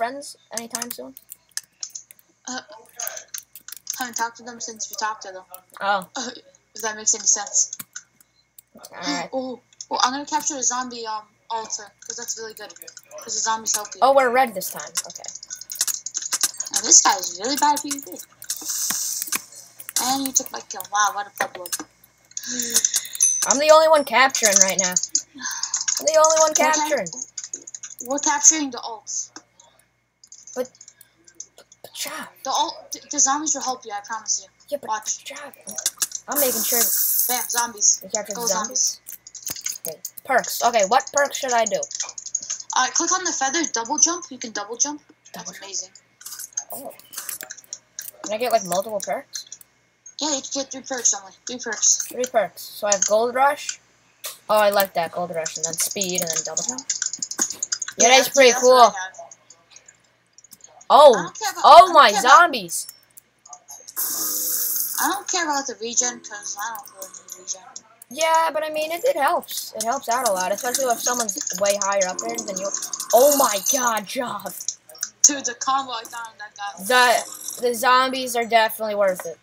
friends anytime soon? Uh, haven't talked to them since we talked to them. Oh, if that makes any sense. alright. Oh, oh, I'm gonna capture the zombie um altar because that's really good. Because the zombies help you. Oh, we're red this time. Okay. Now this guy's really bad at PvP. And you took my kill. Wow, what a problem. I'm the only one capturing right now. I'm the only one We're cap- capturing. We're capturing the alts. But job. The alt, the, the zombies will help you. I promise you. Yeah, but Watch. job. I'm making sure Bam, zombies. Go the zombies. Okay. Perks. Okay, what perks should I do? Uh, click on the feather, double jump. You can double jump. That's Double jump. amazing. Oh. Can I get like multiple perks? Yeah, you can get three perks only. Three perks. Three perks. So I have gold rush. Oh, I like that gold rush, and then speed, and then double jump. Yeah, that's pretty that's cool. what I have. I Oh, about- oh my care about- zombies! I don't care about the regen because I don't really need regen. Yeah, but I mean, it, it helps. It helps out a lot, especially if someone's way higher up there than you. Oh my god, job! Dude, the combo I got on that guy. The the zombies are definitely worth it.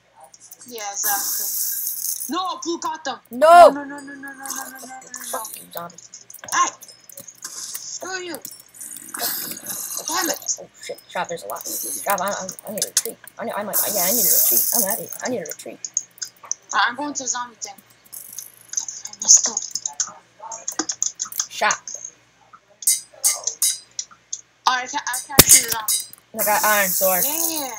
Yeah, exactly. No, blue got them. No. No, no, no, no, no, no, no, no, no, no, no. Fuck you, zombies. Hey, screw you. Damn it. Oh shit, Chop, there's a lot. Chop, I, I, I need a retreat. I, need, I might, yeah, I need a retreat. I'm out here. I need a retreat. Alright, I'm going to the zombie thing. Oh, I messed up. Shot. Alright, I, ca- I captured the zombie. I got iron sword. Yeah.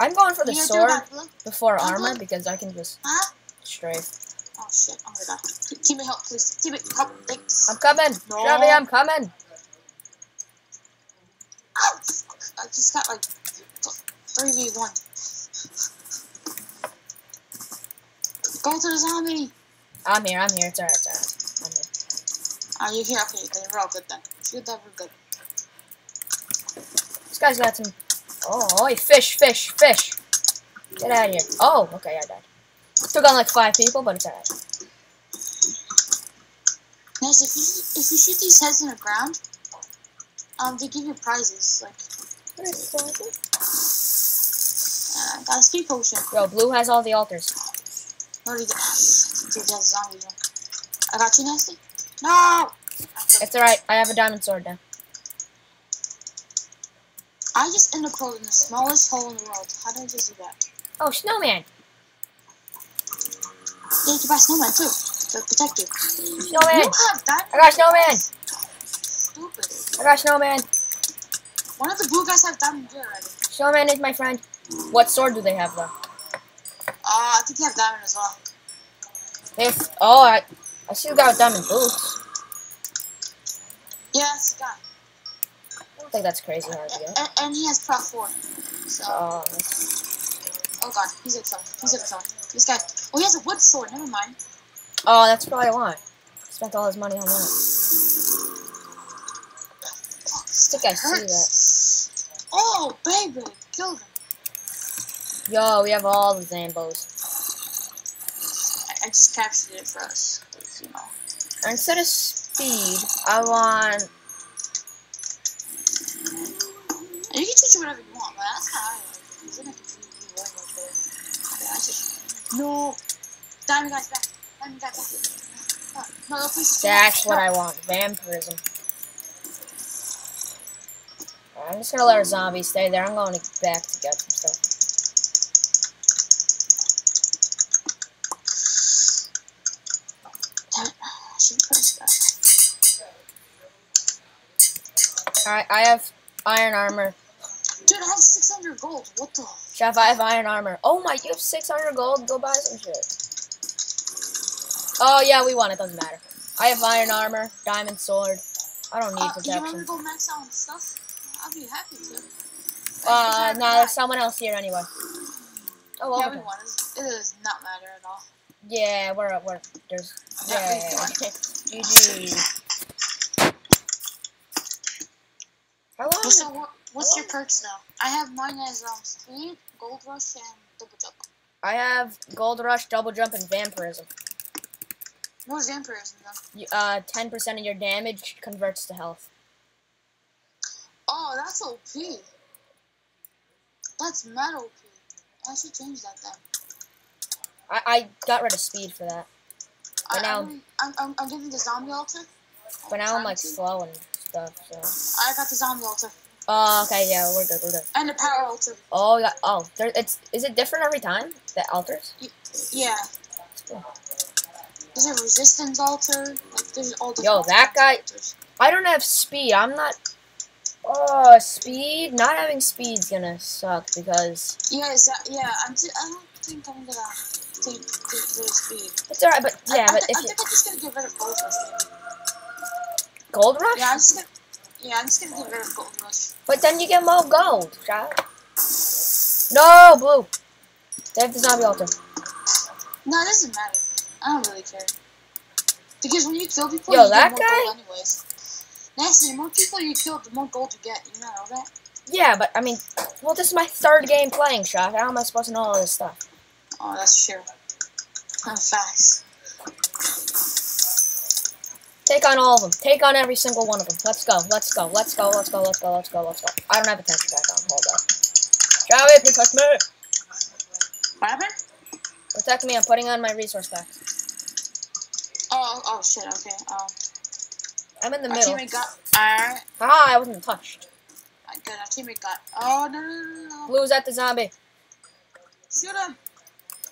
I'm going for the sword that, Blue? before Huh? armor because I can just Huh? strafe. Oh shit, I'm gonna die. Teammate help, please. Teammate help, thanks. I'm coming. No. Chubby, I'm coming. Ow! Fuck. I just got like 3v1. Go to the zombie! I'm here. I'm here. It's alright. It's alright. I'm here. Are you here? Okay, then we're all good then. It's good that we're good. This guy's got some. Oh, oh, fish, fish, fish. Get out of here. Oh, okay, I died. Took on like five people, but it's alright. Nice, if you, if you shoot these heads in the ground, um, they give you prizes. Like, uh, got a speed potion. Yo, blue has all the altars. Already got. Dude, that's zombie one. I got you, Nasty? No! It's alright. I have a diamond sword now. I just ended up in the smallest hole in the world. How did I just do that? Oh, snowman. Yeah, you can buy snowman too to protect you. Snowman. You have diamond. I got snowman. Stupid. I got snowman. One of the blue guys have diamond gear already. Snowman is my friend. What sword do they have though? Uh, I think you have diamond as well. They have, oh, I, I guy with diamond boots. The guy. I don't think that's crazy hard to get. And, and he has prot four. So, Oh, oh god, he's at someone. He's at someone. This guy. Oh, he has a wood sword. Never mind. oh, that's probably why. Spent all his money on that. Think I see that. Oh, baby, kill him. Yo, we have all the Zambos. I, I just captured it for us, You know. Instead of speed, I want. You can teach whatever you want, but that's how I like it. 'cause then I can do you one right there. Yeah, I just no. Diamond guy's back. Diamond guy's back. No, no, please. That's what I want. Vampirism. I'm just gonna let our zombie stay there. I'm going back to get some stuff. I should put this guy. Alright, I have iron armor. Dude, I have 600 gold. What the? Chef, I have iron armor. Oh my, you have 600 gold? Go buy some shit. Oh yeah, we won. It doesn't matter. I have iron armor, diamond sword. I don't need Uh, you want to go max out on stuff? I'll be happy to. Uh, no, there's someone else here anyway. Oh, well, yeah, okay. we won. It's- It does not matter at all. Yeah, we're we're there's Yeah, yeah. we GG. How long? So what, what's your perks now? I have mine as um speed, gold rush, and double jump. I have gold rush, double jump, and vampirism. What's vampirism though? You- Uh, ten percent of your damage converts to health. Oh, that's OP. That's mad OP. I should change that then. I, I got rid of speed for that. But I, now- I'm, I'm, I'm, giving the zombie altar. But now I'm like to. slow and stuff. So. I got the zombie altar Oh, okay, yeah, we're good, we're good. and the power altar. Oh, yeah. Oh, there, it's is it different every time? The altars? Yeah. Cool. There's a resistance altar. Like there's all the. Yo, that guy- I don't have speed. I'm not. Oh, speed. Not having speed's gonna suck because Yeah, yeah. I'm. T- I don't think I'm gonna take the, speed. it's alright. But yeah, I, but if I you, think I'm just gonna get rid of gold rush. gold rush. Yeah, I'm just gonna. Yeah, I'm just gonna get rid of gold rush. But then you get more gold, child. No, blue. They have the zombie altar. No, it doesn't matter. I don't really care. Because when you kill people, Yo, you that get more guy- gold anyways. Nasty, the more people you kill, the more gold you get. You know that? Yeah, but I mean, well, this is my third game playing, Shock. How am I supposed to know all this stuff? Oh, that's true. Oh, facts. Take on all of them. Take on every single one of them. Let's go. Let's go. Let's go. Let's go. Let's go. Let's go. Let's go. I don't have a texture pack on. Hold up. Shall we protect me? What happened? Protect me. I'm putting on my resource pack. Oh, oh shit. Okay. Um, I'm in the our middle. teammate got. Ah, I wasn't touched. Good. Our teammate got. Oh no no no no! no. Blue's at the zombie. Shoot him!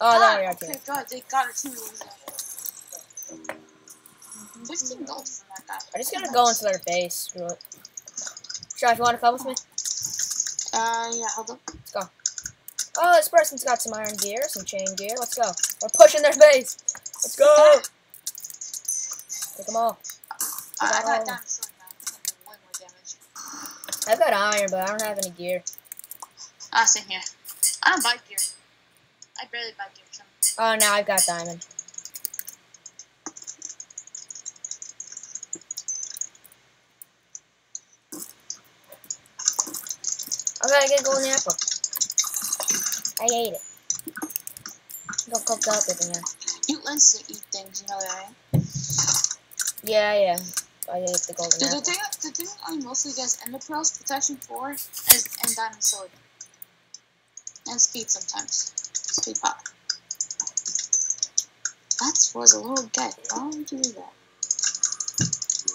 Oh, God, there we are. Okay, team. God, they got our teammate. was there. Fifteen gold from that guy. I'm just gonna go into their base. Screw it. Shock, you wanna come with me? Uh, yeah. Hold up. Let's go. Oh, this person's got some iron gear, some chain gear. Let's go. We're pushing their base. Let's go. Take them all. I, I got down sword now. I'm gonna do way more damage. I've got iron, but I don't have any gear. Ah, same here. I don't buy gear. I barely buy gear. So. Oh, now I've got diamond. I gotta get a golden apple. I ate it. Got cooked up with it, You instant eat things, you know that, right? Yeah, yeah. I ate the golden Dude, the thing, the thing I mostly guess Ender Pearls, Protection 4, is, and Diamond Sword. And Speed sometimes. Speed Pop. That was a little gay. Why would you do that?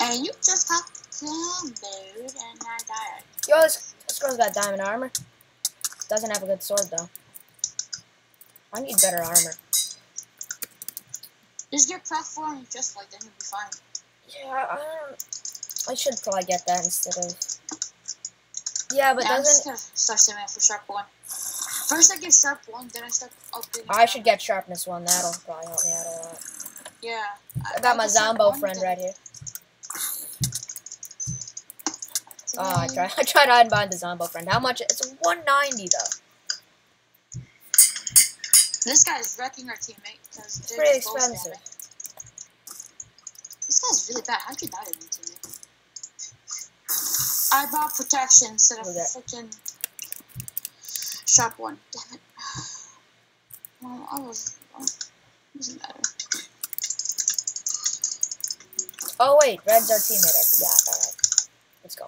And you just got killed, dude, and I died. Yo, this, this girl's got diamond armor. Doesn't have a good sword, though. I need better armor. Just get craft 4 on your chest plate, then you'll be fine. Yeah, I don't. I should probably get that instead of. Yeah, but yeah, I'm just doesn't. gonna start for Sharp 1. First I get Sharp 1, then I start upgrading. I should get sharpness one. That'll probably help me out a lot. Yeah. I got my Zombo 1, friend right here. Oh, I tried. I tried hiding behind the Zombo friend. How much? It's 190 though. This guy is wrecking our teammate because pretty expensive. Guy's really bad. How'd you die to me. I bought protection instead of freaking sharp one. Damn it. Well, I was. Well, doesn't matter. Oh wait, Red's our teammate. I forgot. All right, let's go.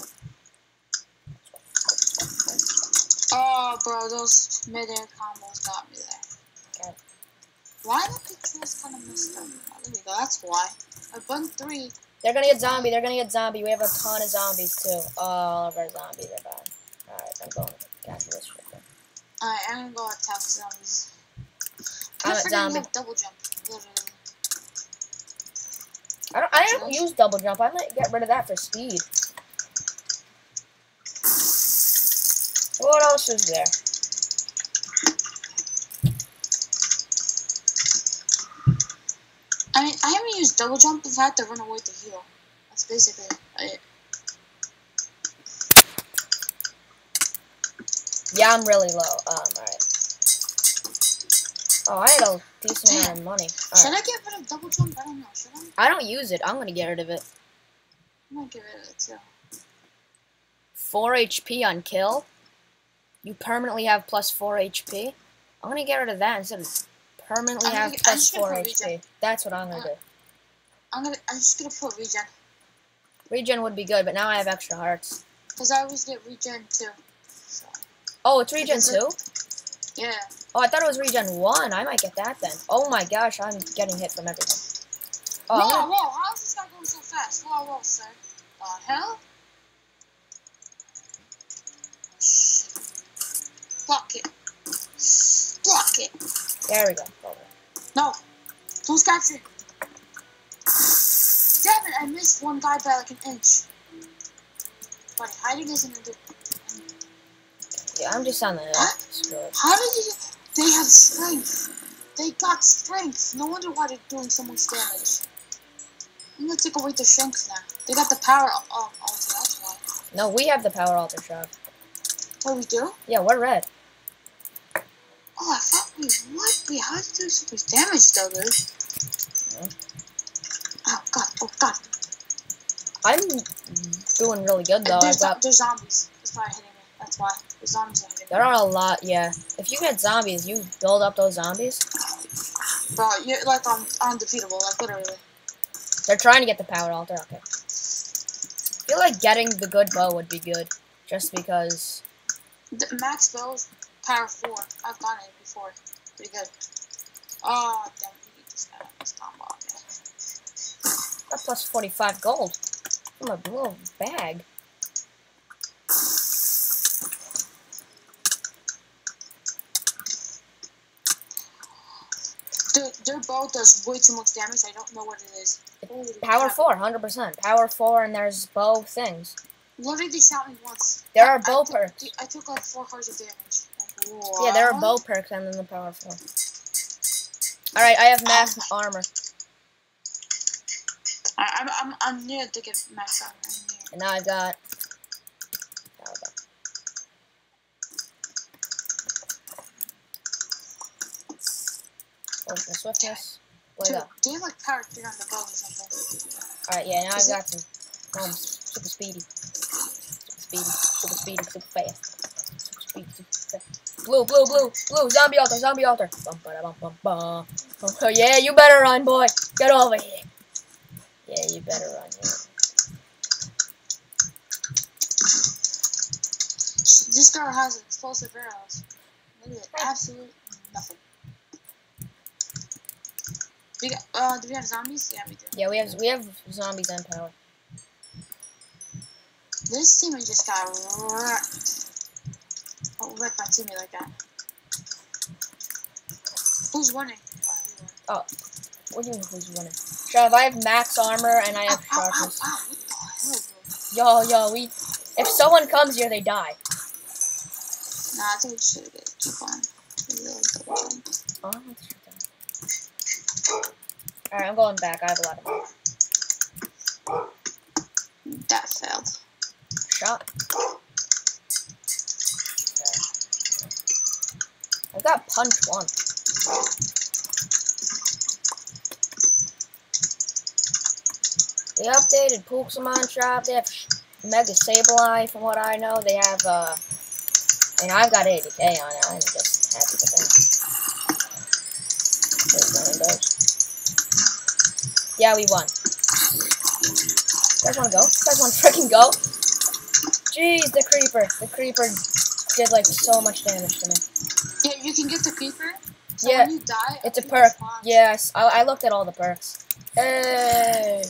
Oh, bro, those mid-air combos got me there. Why the controls kind of messed up? Oh, there we go. That's why. Oh, I bun three. They're gonna get zombie. They're gonna get zombie. We have a ton of zombies too. All of our zombies are bad. All right, I'm going to this. Alright, I'm gonna go attack zombies. I'm I at zombie. have double jump. Literally. I don't. I don't use double jump. I might get rid of that for speed. What else is there? I mean, I haven't used double jump if I have to run away to heal. That's basically it. Yeah, I'm really low. Um, alright. Oh, I had a decent amount of money. Should Alright. I get rid of double jump? I don't know. Should I? I don't use it. I'm gonna get rid of it. I'm gonna get rid of it too. 4 HP on kill. You permanently have plus 4 HP. I'm gonna get rid of that instead of permanently have I'm plus just gonna 4 HP. That's what I'm gonna do. I'm gonna. I'm just gonna put regen. Regen would be good, but now I have extra hearts. Because I always get regen too. So, Oh, it's regen two. yeah. Oh, I thought it was regen one. I might get that then. Oh my gosh, I'm getting hit from everything. Oh, whoa, gonna- whoa, how is this guy going so fast? Whoa, whoa, sir. The hell? Block it. Block it. There we go. Oh, No. Don't scratch it. Damn it, I missed one guy by like an inch. Buddy, hiding isn't a good. Yeah, I'm just on the hill. How did you. They have strength. They got strength. No wonder why they're doing so much damage. I'm gonna take away their strength now. They got the power um, altar, that's why. No, we have the power altar shot. What we do? Yeah, we're red. Oh, I thought we. What? Wait, how they do so much damage though, dude? Oh, God. Oh, God. I'm doing really good though. There's, got, there's zombies. That's why hitting me. That's why. The zombies are hitting me. there are a lot. Yeah, if you get zombies, you build up those zombies. Bro, you're like un- undefeatable, like literally. They're trying to get the power altar. Okay. I feel like getting the good bow would be good, just because. The max bow's power 4. I've gotten it before. Pretty good. Oh, damn. We need this guy. This combo. Got plus 45 gold from a little bag. Dude, their bow does way too much damage. I don't know what it is. Power crap. 4, 100%. Power 4, and there's bow things. what Literally shot me once. There are I- bow I took- perks. I took like 4 hearts of damage. Like, Yeah, there are bow perks and then the power 4. Alright, I have max armor. I, I'm, I'm, I'm near to get max armor. And now I've got. Now I've got. Oh, my swiftness. What Dude, up? do you have like power 3 on the bow or something? Alright, yeah, now I've it- got some. Um, super speedy. Super speedy, super speedy, super fast. Super speedy, super fast. Blue, blue, blue, blue, zombie altar, zombie altar. Bum, ba, bum, bum, bum. Oh, yeah, you better run, boy. Get over here. Yeah, you better run. Yeah. This girl has explosive arrows. It. Nothing. We got, uh, do we have zombies? Yeah, we do. Yeah, we have we have zombies and power. This team just got wrecked. Oh, wrecked my teammate like that. Who's winning? Oh. What do you mean who's winning? Trav, I have max armor and I have ow, ow, sharpness. ow, the? Yo, yo, we. If someone comes here, they die. Nah, I think we should keep on. Oh. Alright, I'm going back. I have a lot of money. That failed. Shot. Okay. I got punch one. They updated Pokemon Shop. They have Mega Sableye, from what I know. They have, uh, and I've got 80k on it. I'm just happy with that. Yeah, we won. You guys wanna go? You guys wanna freaking go? Jeez, the creeper. The creeper did like so much damage to me. Yeah, you can get the creeper. So Yeah, die, It's a perk. Yes, I, I looked at all the perks. Hey!